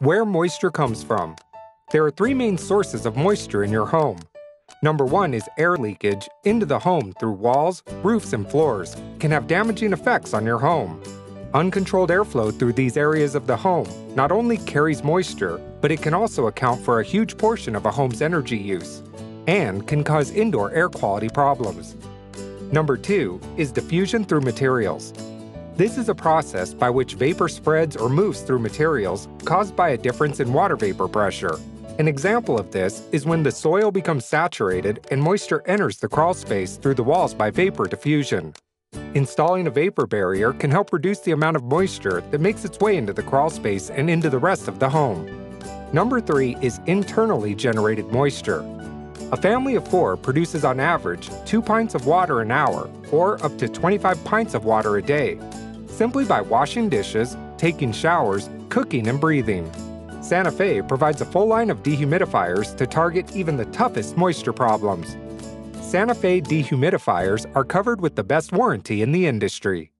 Where moisture comes from. There are three main sources of moisture in your home. Number one is air leakage into the home through walls, roofs, and floors can have damaging effects on your home. Uncontrolled airflow through these areas of the home not only carries moisture, but it can also account for a huge portion of a home's energy use and can cause indoor air quality problems. Number two is diffusion through materials. This is a process by which vapor spreads or moves through materials caused by a difference in water vapor pressure. An example of this is when the soil becomes saturated and moisture enters the crawl space through the walls by vapor diffusion. Installing a vapor barrier can help reduce the amount of moisture that makes its way into the crawl space and into the rest of the home. Number three is internally generated moisture. A family of four produces on average 2 pints of water an hour, or up to 25 pints of water a day simply by washing dishes, taking showers, cooking, and breathing. Santa Fe provides a full line of dehumidifiers to target even the toughest moisture problems. Santa Fe dehumidifiers are covered with the best warranty in the industry.